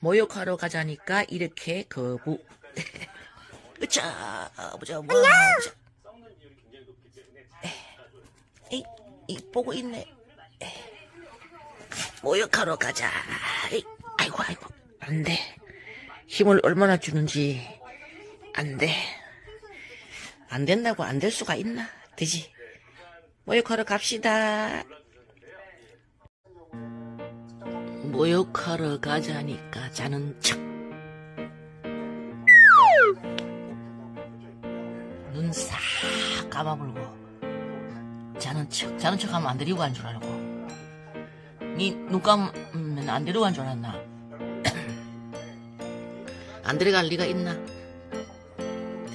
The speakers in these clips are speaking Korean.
모욕하러 가자니까 이렇게 거부. 으차, 보자, 뭐. 보자. 이, 이, 보고 있네. 모욕하러 가자. 이, 아이고, 아이고. 안 돼. 힘을 얼마나 주는지. 안 돼. 안 된다고 안 될 수가 있나? 되지. 모욕하러 갑시다. 모욕하러 가자니까 자는 척. 눈 싹 감아불고 자는 척. 자는 척 하면 안 데리고 간 줄 알고. 니눈 감으면 안 데리고 간 줄 알았나? 안 데려갈 리가 있나?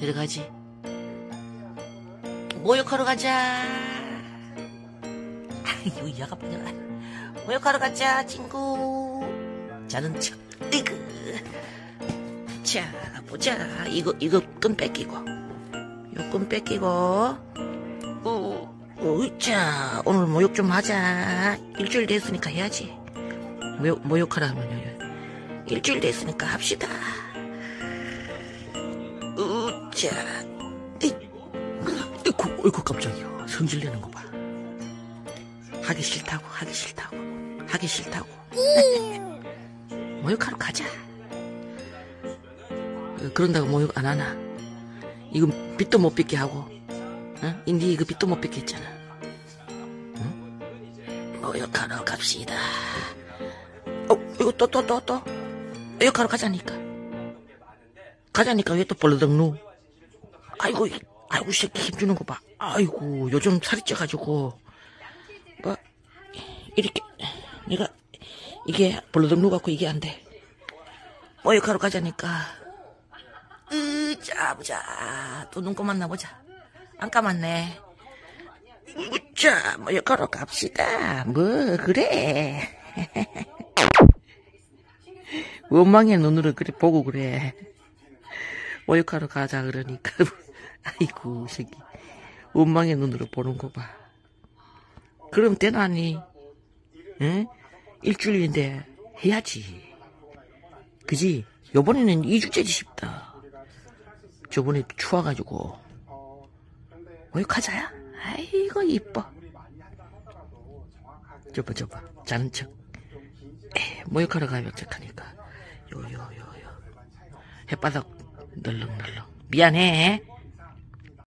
데려가지. 모욕하러 가자. 아이고, 야가 빠져라. 모욕하러 가자, 친구. 자는 척. 으그. 자, 보자. 이거, 이거 끈 뺏기고. 요 끈 뺏기고. 어, 어, 자, 오늘 모욕 좀 하자. 일주일 됐으니까 해야지. 모욕, 모욕하라 하면요. 일주일 됐으니까 합시다. 으자. 어이구, 어이구, 깜짝이야. 성질 내는 거 봐. 하기 싫다고, 하기 싫다고, 하기 싫다고. 모욕하러 가자. 어, 그런다고 모욕 안 하나? 이거 빚도 못 빚게 하고, 어? 인디 이거 빚도 못 빚게 했잖아. 응? 모욕하러 갑시다. 어, 이거 또, 또, 또, 또. 모욕하러 가자니까. 가자니까 왜 또 벌러덩 누? 아이고, 이- 아이고, 이 새끼 힘주는 거 봐. 아이고, 요즘 살이 쪄가지고, 뭐, 이렇게, 내가, 이게 벌러덩 누갖고 이게 안 돼. 모욕하러 가자니까. 으자, 보자. 또 눈곱 만나 보자. 안 감았네. 으자, 모욕하러 갑시다. 뭐, 그래. 원망의 눈으로 그래, 보고 그래. 모욕하러 가자 그러니까 아이고 이 새끼 원망의 눈으로 보는 거 봐. 그럼 되나니? 응? 일주일인데 해야지. 그지? 요번에는 2주째지 싶다. 저번에 추워가지고 모욕하자야? 아이고 이뻐. 저봐 저봐 자는 척. 에, 모욕하러 가면 척하니까 요 요 요 요 햇바닥 널렁널렁 미안해